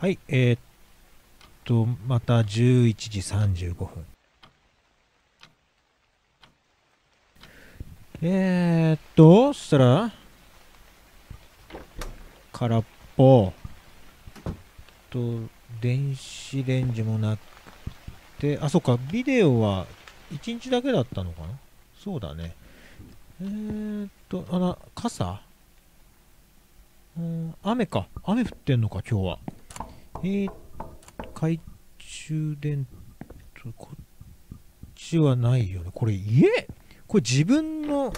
はい、えー、っと、また11時35分。えー、っと、そしたら、空っぽ、と、電子レンジもなくて、あ、そっか、ビデオは1日だけだったのかな？そうだね。えー、っと、あら、傘？うん、雨か。雨降ってんのか、今日は。えー、懐中電灯、こっちはないよね。これ家？これ自分の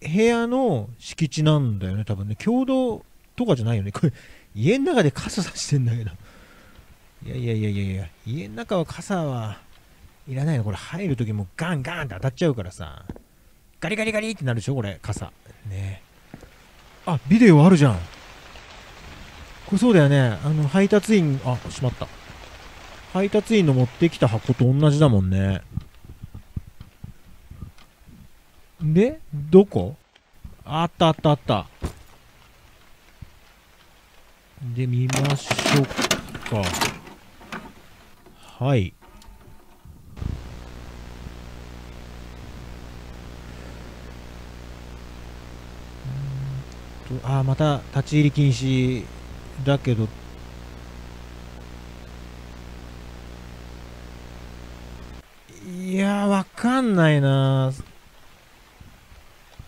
部屋の敷地なんだよね、多分ね。共同とかじゃないよね。これ、家の中で傘さしてんだけど。いやいやいやいやいや、家の中は傘はいらないの。これ入るときもガンガンって当たっちゃうからさ。ガリガリガリってなるでしょ、これ、傘。ねあ、ビデオあるじゃん。これそうだよね。あの、配達員、あ、しまった。配達員の持ってきた箱と同じだもんね。で、どこ？あったあったあった。で、見ましょうか。はい。うーんとあ、また立ち入り禁止だけど、いや、わかんないな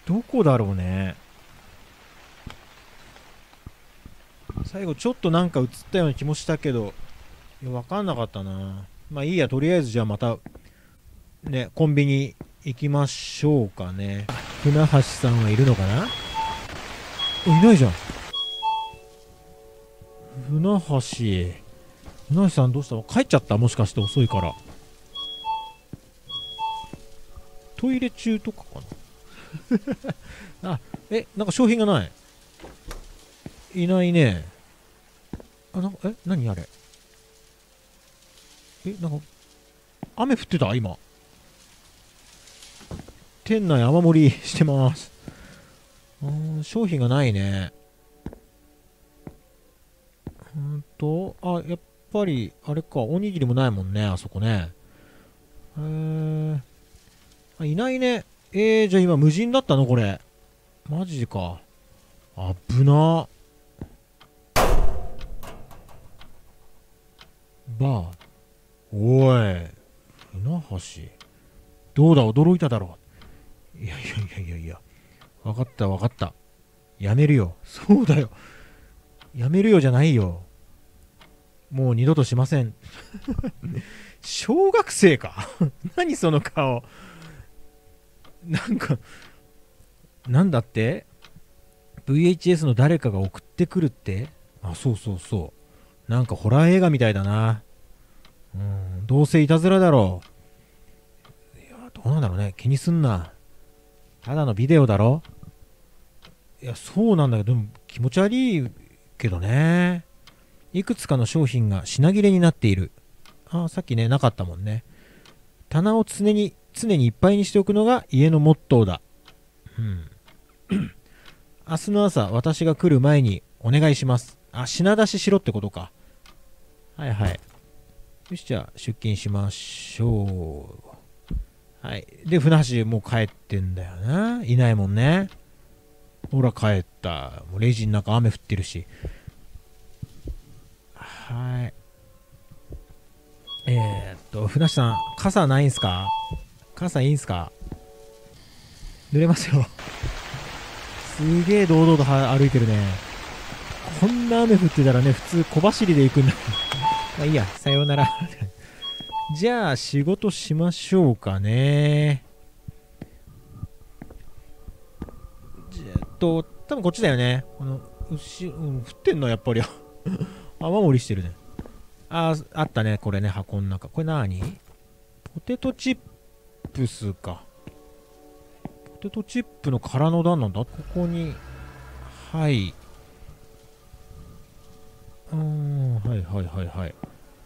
どこだろうね。最後ちょっとなんか映ったような気もしたけど、いや、わかんなかったなまあいいや、とりあえずじゃあまた、ね、コンビニ行きましょうかね。船橋さんはいるのかな？いないじゃん。船橋。船橋さんどうしたの？帰っちゃった？もしかして遅いから。トイレ中とかかな？あ、え、なんか商品がない？いないね。あ、なんか、え、何あれ？え、なんか、雨降ってた？今。店内雨漏りしてます。うーん、商品がないね。と、あ、やっぱり、あれか、おにぎりもないもんね、あそこね。へー。あ、いないね。えー、じゃあ今無人だったの？これ。マジか。あぶな。バー。おい。船橋。どうだ、驚いただろう。いやいやいやいやいや。わかったわかった。やめるよ。そうだよ。やめるよじゃないよ。もう二度としません。小学生か？何その顔？なんか、なんだって ?VHS の誰かが送ってくるって？あ、そうそうそう。なんかホラー映画みたいだな。うん、どうせいたずらだろう。いや、どうなんだろうね。気にすんな。ただのビデオだろいや、そうなんだけど、でも気持ち悪いけどね。いくつかの商品が品切れになっている。ああ、さっきね、なかったもんね。棚を常に、常にいっぱいにしておくのが家のモットーだ。うん。明日の朝、私が来る前にお願いします。あ、品出ししろってことか。はいはい。よし、じゃあ、出勤しましょう。はい。で、船橋もう帰ってんだよな。いないもんね。ほら、帰った。もうレジの中雨降ってるし。はい。えー、っと、船橋さん、傘ないんすか？傘いいんすか？濡れますよ。すげえ堂々と歩いてるね。こんな雨降ってたらね、普通小走りで行くんだ。まあいいや、さようなら。じゃあ、仕事しましょうかね。じゃあえっと、多分こっちだよね。この、牛、うん、降ってんのやっぱり。雨漏りしてるね。あ、あったね、これね、箱の中。これ何？ポテトチップスか。ポテトチップの空の段なんだ？ここに、はい。うーん、はいはいはいはい。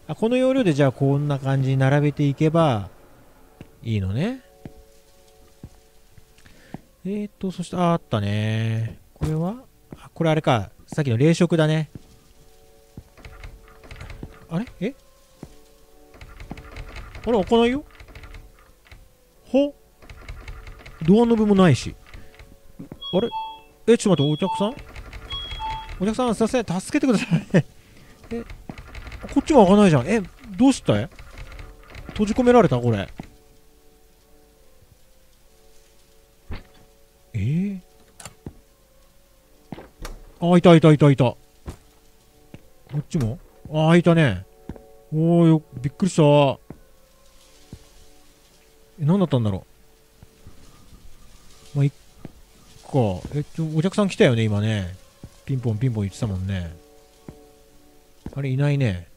あ、この要領でじゃあこんな感じに並べていけばいいのね。えーと、そして、あ、あったね。これは？あ、これあれか。さっきの冷食だね。あれ？え？あれ開かないよ。ほ？ドアノブもないし。あれ？え、ちょっと待って、お客さん？お客さん、すいません、助けてください。え、こっちも開かないじゃん。え、どうした？い閉じ込められた？これ。え？ー、あ、いたいたいたいた。こっちも？あ、いたね。おーよ、びっくりした。え、何だったんだろう。まあ、いっか。えっと、お客さん来たよね、今ね。ピンポンピンポン言ってたもんね。あれ、いないね。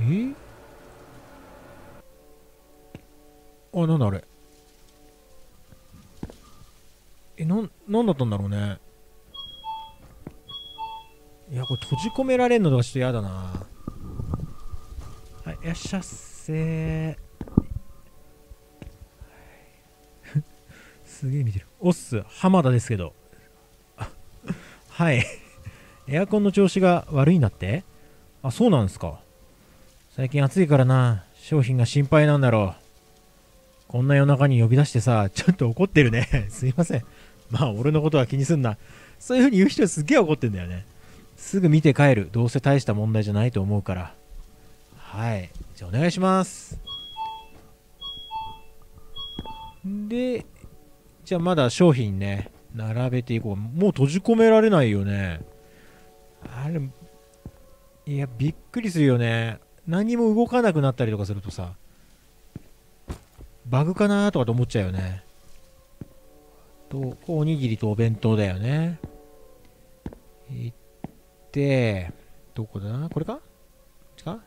え？あ、なんだあれ。え、なん、なんだったんだろうね。いや、これ閉じ込められんのとかちょっと嫌だな。はい、いらっしゃっせー。すげえ見てる。おっす、浜田ですけど。はい。エアコンの調子が悪いんだって？あ、そうなんですか。最近暑いからな。商品が心配なんだろう。こんな夜中に呼び出してさ、ちょっと怒ってるね。すいません。まあ、俺のことは気にすんな。そういう風に言う人すげえ怒ってんだよね。すぐ見て帰る。どうせ大した問題じゃないと思うから。はい。じゃあお願いします。で、じゃあまだ商品ね、並べていこう。もう閉じ込められないよね。あれ、いや、びっくりするよね。何も動かなくなったりとかするとさ、バグかなとかと思っちゃうよね。と、おにぎりとお弁当だよね。行っ、どこだ？これか？こっちかは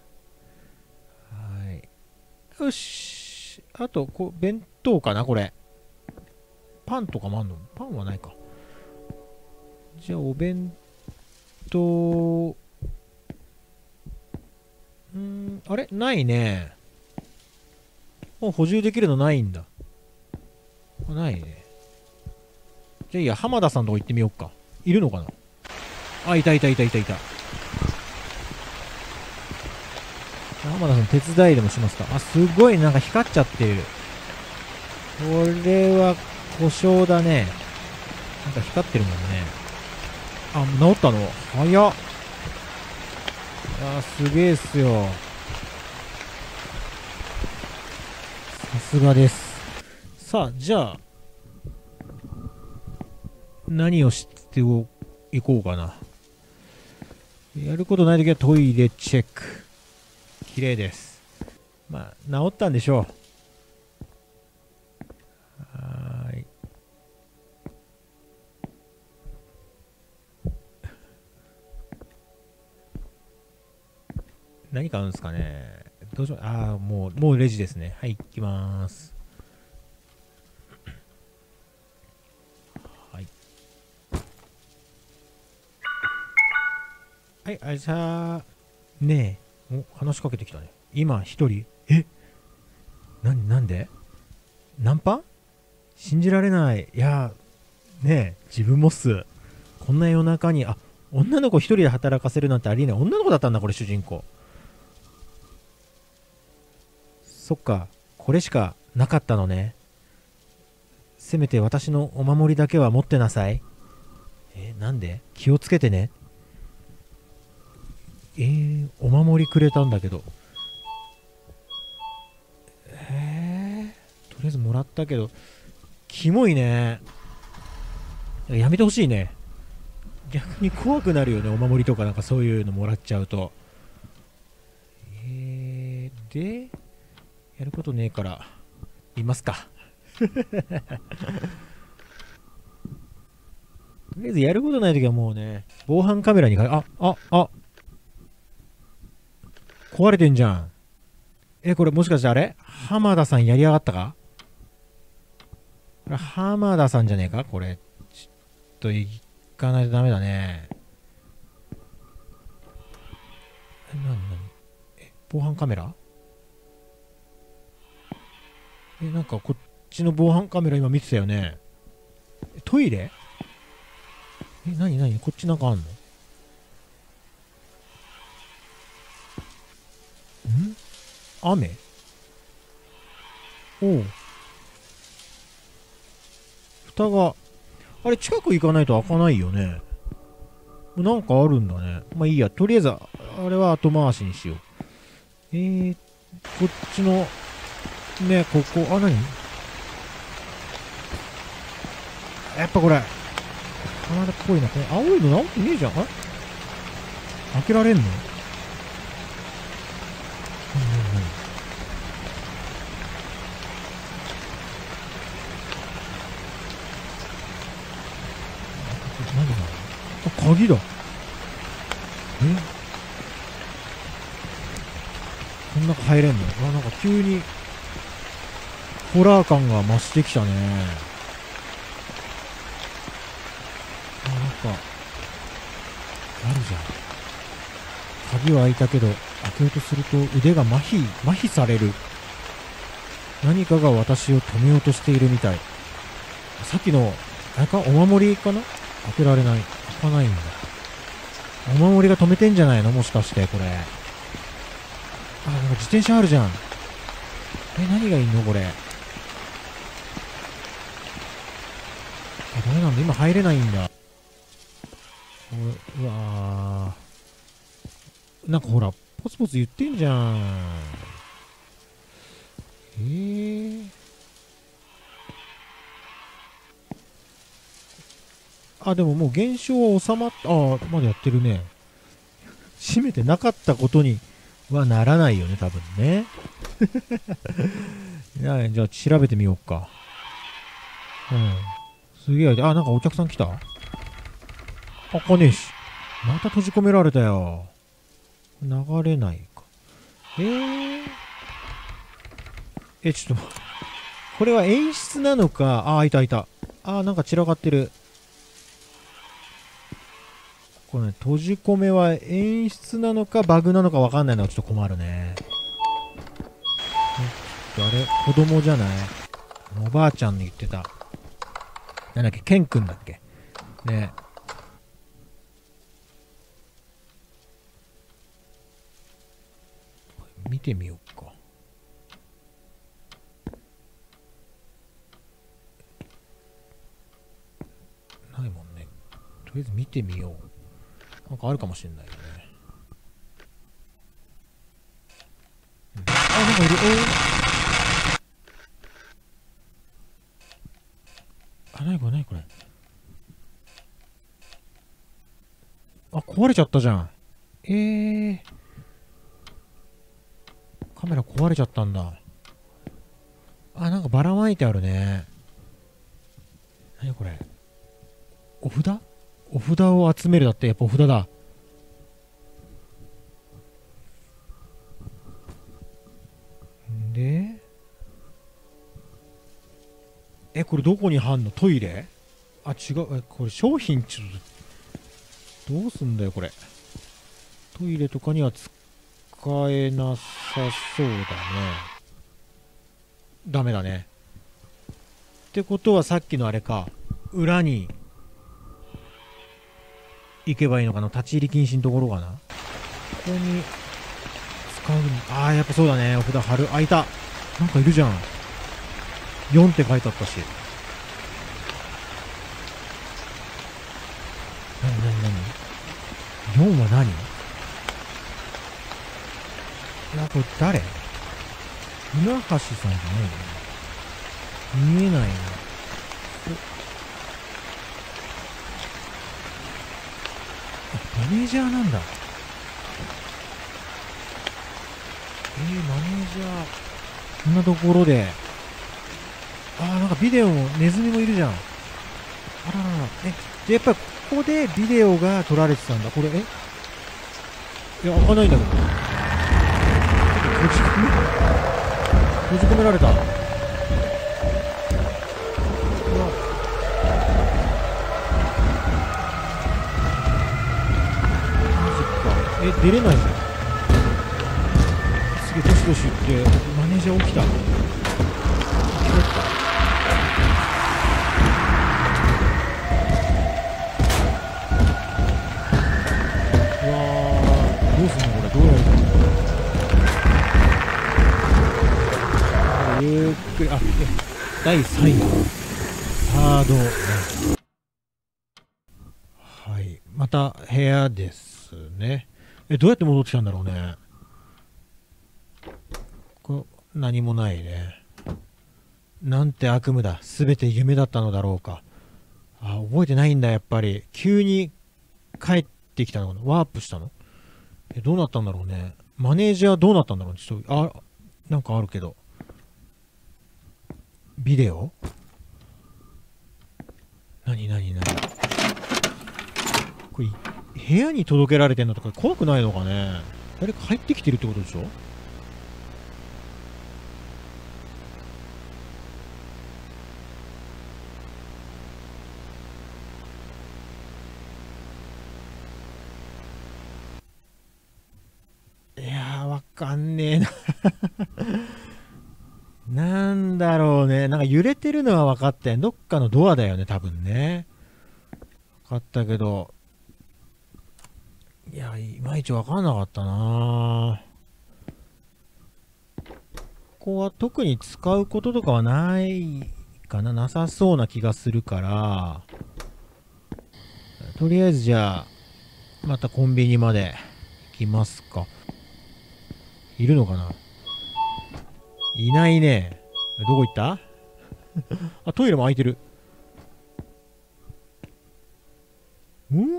い。よし。あと、こう、弁当かなこれ。パンとかもあんの？パンはないか。じゃあ、お弁当、んあれ？ないね。もう補充できるのないんだ。ないね。じゃあいいや、浜田さんとこ行ってみようか。いるのかな？あ、いたいたいたいたいた。浜田さん手伝いでもしますか？あ、すごいなんか光っちゃってる。これは故障だね。なんか光ってるもんね。あ、治ったの？早っ。あ、すげえっすよ。さすがです。さあ、じゃあ、何をしていこうかな。やることないときはトイレチェック。綺麗です。まあ、治ったんでしょう。はい。何買うんですかねどうしよう。ああ、もう、もうレジですね。はい、行きます。はい、あいさねえ、お、話しかけてきたね。今、一人え？な、なんで？ナンパ？信じられない。いや、ねえ、自分もっす。こんな夜中に、あ、女の子一人で働かせるなんてありえない。女の子だったんだ、これ、主人公。そっか、これしかなかったのね。せめて私のお守りだけは持ってなさい。え、なんで？気をつけてね。えー、お守りくれたんだけど。えー、とりあえずもらったけど、キモいね。やめてほしいね。逆に怖くなるよね、お守りとかなんかそういうのもらっちゃうと。えー、で、やることねえから、いますか。とりあえずやることないときはもうね、防犯カメラにか、あ、あ、あ、壊れてんじゃん。え、これもしかしてあれ？浜田さんやりやがったか？これ浜田さんじゃねえか？これ。ちょっと行かないとダメだね。え、なになにえ、防犯カメラ？え、なんかこっちの防犯カメラ今見てたよね。トイレ？え、なになにこっちなんかあんの？雨？おう。蓋が。あれ近く行かないと開かないよね。なんかあるんだね。まあいいや。とりあえずあれは後回しにしよう。えー、こっちのねここ。あ何？やっぱこれカナダっぽいな。これ青いの直ってねえじゃんあれ？開けられんの？何だ。あ鍵だ。え？こん中入れんの？あなんか急にホラー感が増してきたね。あなんかあるじゃん。鍵は開いたけど開けようとすると腕が麻痺麻痺される。何かが私を止めようとしているみたい。さっきのあれかお守りかな？開けられない。開かないんだ。お守りが止めてんじゃないの？もしかしてこれ。あなんか自転車あるじゃん。え何がいんの？これ。えダメなんだ？今入れないんだ。うわなんかほらポツポツ言ってんじゃん。えー、あでももう現象は収まったあまだやってるね閉めてなかったことにはならないよね多分ね いやじゃあ調べてみようかうんすげえあなんかお客さん来た開かねえし。また閉じ込められたよ。流れないか。えー。え、ちょっと、これは演出なのか、あ、いたいた。あ、なんか散らかってる。これね、閉じ込めは演出なのかバグなのかわかんないのはちょっと困るね。えあれ子供じゃない？おばあちゃんに言ってた。なんだっけ？ケン君だっけ？ね。見てみようか。ないもんね。とりあえず見てみよう。なんかあるかもしれないよね、あなんかいる。おあ何これ何これ。あ壊れちゃったじゃん。ええー。カメラ壊れちゃったんだ。あ、なんかばらまいてあるね。何これ。お札？お札を集めるだって、やっぱお札だ。でえ、これどこに貼んの？トイレ？あ、違う。え、これ商品ちょっと、どうすんだよ、これ。トイレとかには使えなさそうだね。ダメだね。ってことはさっきのあれか、裏に行けばいいのかな立ち入り禁止のところかなここに使うのああ、やっぱそうだね。お札貼る。あ、いた。なんかいるじゃん。4って書いてあったし。なになになに ?4 は何？いや、これ誰？村橋さんじゃないよね。見えないな。あ、マネージャーなんだ。えー、マネージャー。こんなところで。あー、なんかビデオも、ネズミもいるじゃん。あららら。え、じゃやっぱりここでビデオが撮られてたんだ。これ、え？いや、開かないんだけど。閉じ込め？閉じ込められた出れないんだすげえ年ししってマネージャー起きた。起きどうすんのこれどうやるく第3位ハード、はい。また部屋ですね。えどうやって戻ってきたんだろうね。これ何もないね。なんて悪夢だ。全て夢だったのだろうか。あ覚えてないんだやっぱり。急に帰ってきたのかな。ワープしたの？えどうなったんだろうね。マネージャーどうなったんだろうちょっとあなんかあるけど。ビデオ？何何何？これ部屋に届けられてんのとか怖くないのかね？誰か入ってきてるってことでしょ？いやー、わかんねえな なんだろうね。なんか揺れてるのは分かったよ。どっかのドアだよね、多分ね。分かったけど。いや、いまいち分かんなかったなここは特に使うこととかはないかな。なさそうな気がするから。とりあえずじゃあ、またコンビニまで行きますか。いるのかな？いないね。どこ行った？あ、トイレも空いてる。ん？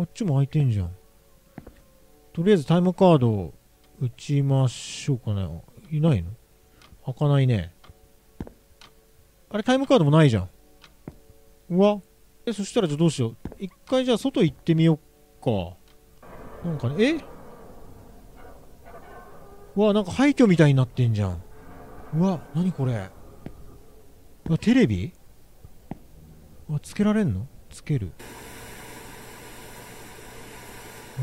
あっちも空いてんじゃん。とりあえずタイムカードを打ちましょうかね。いないの？開かないね。あれ、タイムカードもないじゃん。うわ。え、そしたらじゃあどうしよう。一回じゃあ外行ってみよっか。なんかね、え？うわ、なんか廃墟みたいになってんじゃん。うわ、なにこれ？うわ、テレビ？うわ、つけられんの？つける。う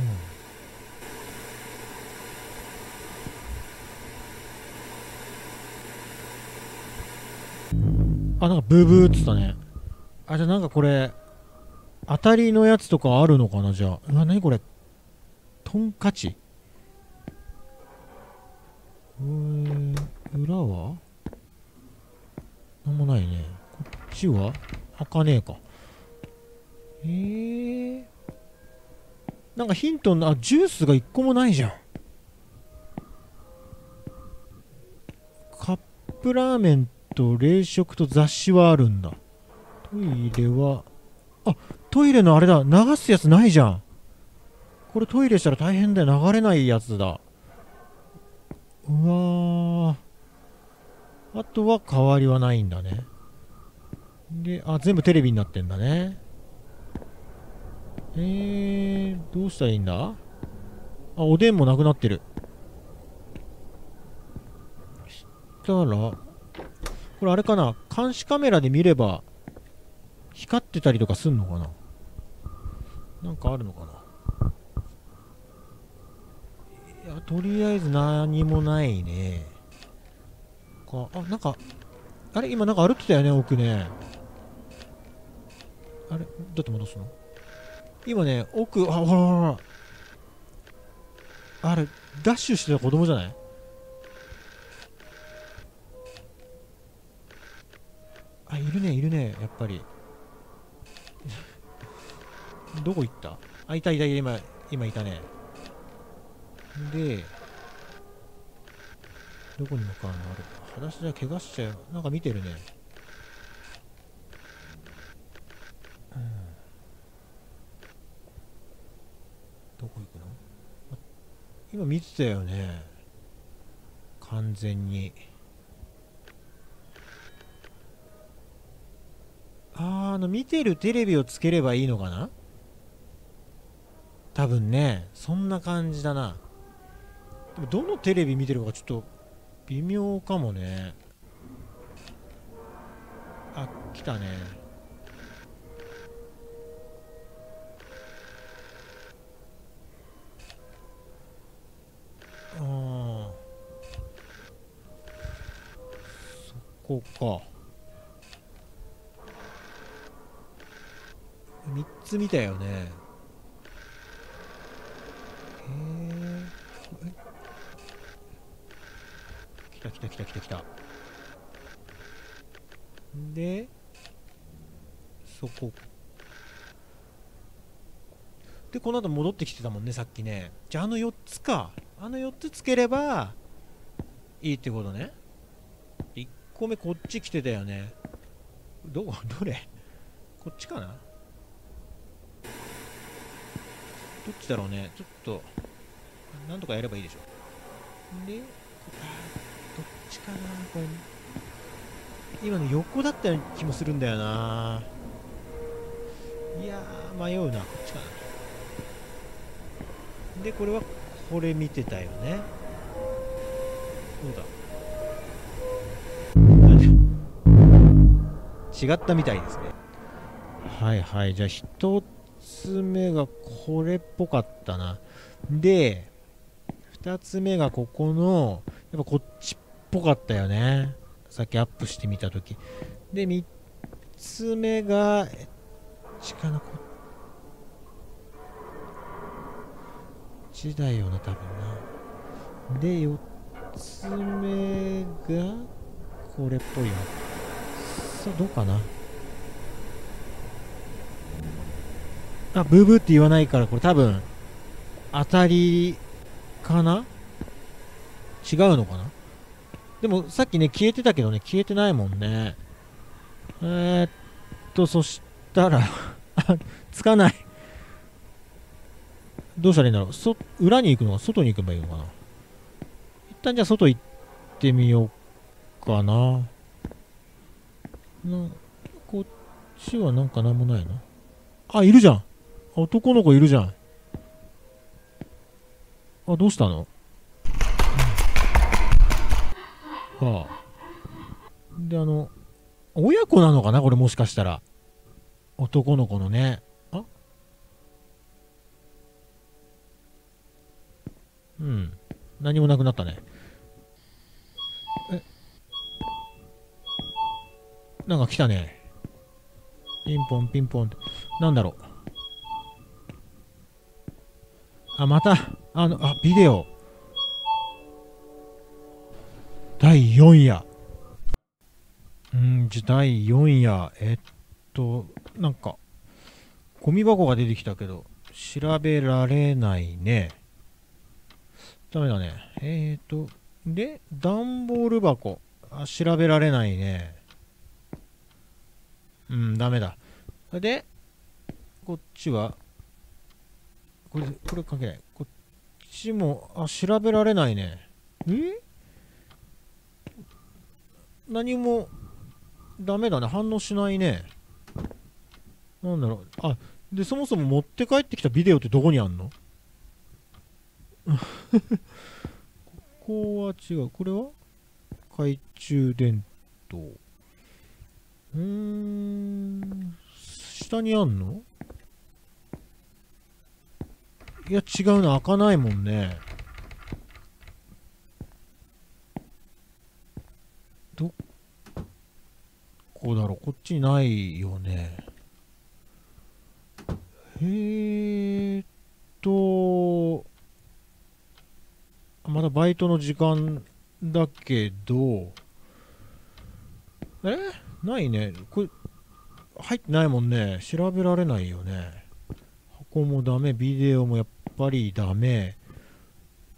ん。あ、なんかブーブーっつったね。あ、じゃあなんかこれ、当たりのやつとかあるのかな？じゃあ。うわ、なにこれ？トンカチえー、裏は？なんもないね。こっちは？開かねえか。えー。なんかヒントの、あ、ジュースが一個もないじゃん。カップラーメンと冷食と雑誌はあるんだ。トイレは、あ、トイレのあれだ。流すやつないじゃん。これトイレしたら大変だよ。流れないやつだ。うわあとは変わりはないんだね。で、あ、全部テレビになってんだね。えー、どうしたらいいんだ？あ、おでんもなくなってる。したら、これあれかな？監視カメラで見れば、光ってたりとかすんのかな？なんかあるのかな？いや、とりあえず何もないね。か、あ、なんか、あれ？今なんか歩ってたよね、奥ね。あれ？どうやって戻すの？今ね、奥、あ、ほらほら。あれ、ダッシュしてた子供じゃない？あ、いるね、いるね、やっぱり。どこ行った？あ、いたいた、今、今いたね。で、どこに向かうの？あれ。裸足じゃ怪我しちゃう。なんか見てるね。どこ行くの？今見てたよね。完全に。あー、あの、見てるテレビをつければいいのかな？多分ね、そんな感じだな。でもどのテレビ見てるかちょっと微妙かもねあ来たねそこか。3つ見たよね。へえ？来た来た来た来た来た。でそこ。でこの後戻ってきてたもんねさっきね。じゃああの4つか。あの4つつければいいってことね。個目こっち来てたよね。どこどれ？こっちかな？どっちだろうね？ちょっとなんとかやればいいでしょであどっちかな？これ今の横だったような気もするんだよな。いや迷うな。こっちかな。でこれはこれ見てたよね。そうだ？違ったみたいですね。はいはい。じゃあ1つ目がこれっぽかったな。で2つ目がここのやっぱこっちっぽかったよね。さっきアップしてみた時。で3つ目がえっちかなこっちだよな多分な。で4つ目がこれっぽいな。さどうかな？あブーブーって言わないからこれ多分当たりかな？違うのかな？でもさっきね消えてたけどね消えてないもんね。えー、っとそしたら つかない。どうしたらいいんだろう？そ裏に行くのか？外に行けばいいのかな？一旦じゃあ外行ってみようかな。なこっちはなんかなんもないなあいるじゃん。男の子いるじゃん。あどうしたの？うん。はあ。であの親子なのかな？これもしかしたら。男の子のね。あ？うん。何もなくなったね。なんか来たね。ピンポンピンポン。ってなんだろう。あまたあのあビデオ。第4夜。うんじゃ第4夜。えっとなんかゴミ箱が出てきたけど調べられないね。ダメだね。えっ、とで段ボール箱。あ調べられないね。うんダメだ。でこっちはこれこれ関係ない。こっちもあ調べられないね。え何もダメだね。反応しないね。なんだろう。あでそもそも持って帰ってきたビデオってどこにあんの？ここは違う。これは？懐中電灯。うーん。下にあんの？いや違うな開かないもんね。どこだろう。こっちにないよね。えーっとまだバイトの時間だけどえ？ないね。これ入ってないもんね。調べられないよね。箱もダメ。ビデオもやっぱりダメ。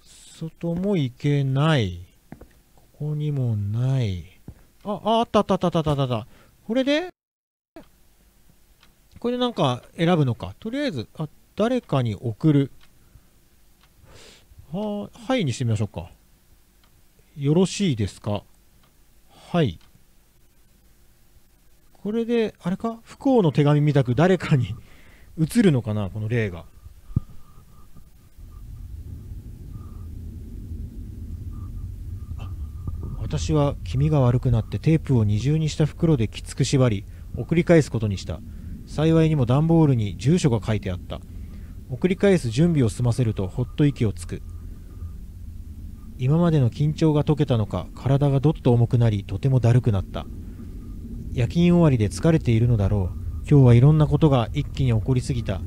外も行けない。ここにもない。あああったあったあったあったあった。これで？これでなんか選ぶのか。とりあえずあ誰かに送る。ははいにしてみましょうか。よろしいですか？はい。これであれか？不幸の手紙みたく誰かに 映るのかな？この例が。私は気味が悪くなってテープを二重にした袋できつく縛り送り返すことにした。幸いにも段ボールに住所が書いてあった。送り返す準備を済ませるとほっと息をつく。今までの緊張が解けたのか体がどっと重くなりとてもだるくなった。夜勤終わりで疲れているのだろう。今日はいろんなことが一気に起こりすぎた。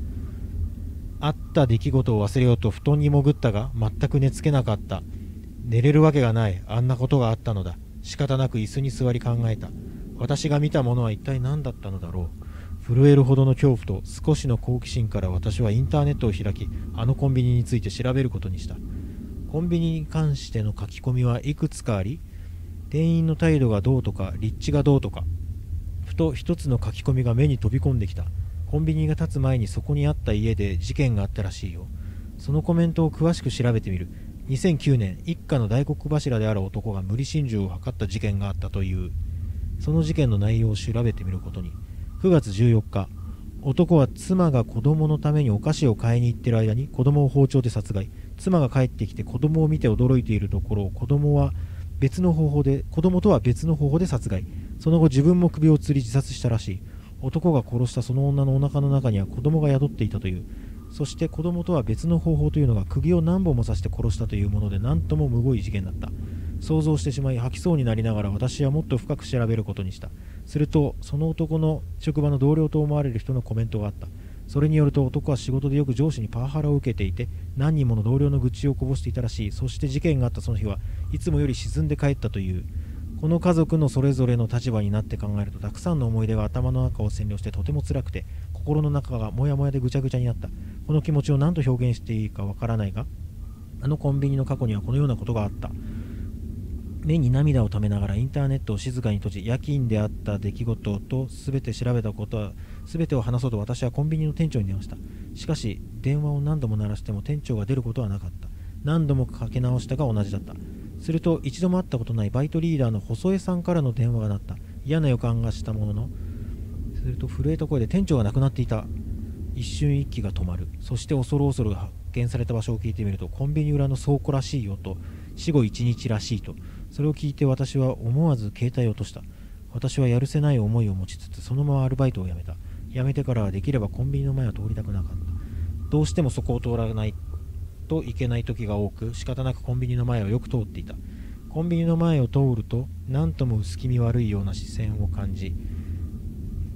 あった出来事を忘れようと布団に潜ったが全く寝つけなかった。寝れるわけがない。あんなことがあったのだ。仕方なく椅子に座り考えた。私が見たものは一体何だったのだろう。震えるほどの恐怖と少しの好奇心から私はインターネットを開きあのコンビニについて調べることにした。コンビニに関しての書き込みはいくつかあり店員の態度がどうとか立地がどうとかふと一つの書き込みが目に飛び込んできた。コンビニが建つ前にそこにあった家で事件があったらしいよ。そのコメントを詳しく調べてみる。2009年一家の大黒柱である男が無理心中を図った事件があったという。その事件の内容を調べてみることに。9月14日男は妻が子供のためにお菓子を買いに行ってる間に子供を包丁で殺害。妻が帰ってきて子供を見て驚いているところを子供は別の方法で子供とは別の方法で殺害。その後自分も首を吊り自殺したらしい。男が殺したその女のお腹の中には子供が宿っていたという。そして子供とは別の方法というのが釘を何本も刺して殺したというもので何ともむごい事件だった。想像してしまい吐きそうになりながら私はもっと深く調べることにした。するとその男の職場の同僚と思われる人のコメントがあった。それによると男は仕事でよく上司にパワハラを受けていて何人もの同僚の愚痴をこぼしていたらしい。そして事件があったその日はいつもより沈んで帰ったという。この家族のそれぞれの立場になって考えるとたくさんの思い出が頭の中を占領してとても辛くて心の中がモヤモヤでぐちゃぐちゃになった。この気持ちを何と表現していいかわからないがあのコンビニの過去にはこのようなことがあった。目に涙をためながらインターネットを静かに閉じ夜勤であった出来事と全て調べたことは全てを話そうと私はコンビニの店長に電話した。しかし電話を何度も鳴らしても店長が出ることはなかった。何度もかけ直したが同じだった。すると一度も会ったことないバイトリーダーの細江さんからの電話が鳴った。嫌な予感がしたもののすると震えた声で店長が亡くなっていた。一瞬息が止まる。そして恐る恐る発見された場所を聞いてみるとコンビニ裏の倉庫らしいよと。死後1日らしいと。それを聞いて私は思わず携帯を落とした。私はやるせない思いを持ちつつそのままアルバイトを辞めた。辞めてからはできればコンビニの前は通りたくなかった。どうしてもそこを通らない。といけない時が多く仕方なくコンビニの前をよく通っていた。コンビニの前を通ると何とも薄気味悪いような視線を感じ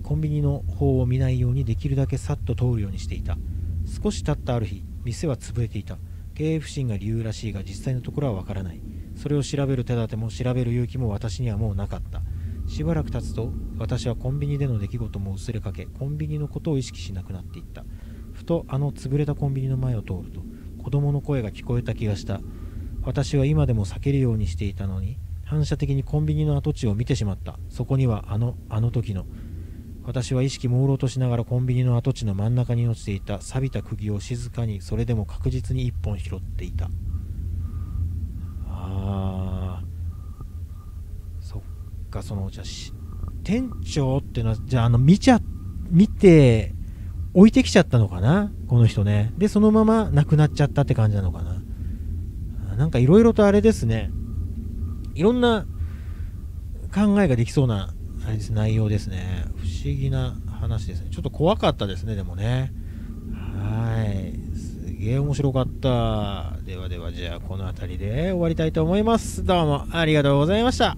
コンビニの方を見ないようにできるだけさっと通るようにしていた。少し経ったある日店は潰れていた。経営不振が理由らしいが実際のところはわからない。それを調べる手立ても調べる勇気も私にはもうなかった。しばらく経つと私はコンビニでの出来事も薄れかけコンビニのことを意識しなくなっていった。ふとあの潰れたコンビニの前を通ると子供の声が聞こえた気がした。私は今でも避けるようにしていたのに反射的にコンビニの跡地を見てしまった。そこにはあのあの時の。私は意識朦朧としながらコンビニの跡地の真ん中に落ちていた。錆びた釘を静かにそれでも確実に一本拾っていた。あー。そっかそのじゃあ店長ってのはじゃああの見ちゃ見て置いてきちゃったのかな？この人ね。でそのまま亡くなっちゃったって感じなのかな？なんかいろいろとあれですね。いろんな考えができそうなあれです内容ですね。不思議な話ですね。ちょっと怖かったですねでもね。はい。すげえ面白かった。ではではじゃあこの辺りで終わりたいと思います。どうもありがとうございました。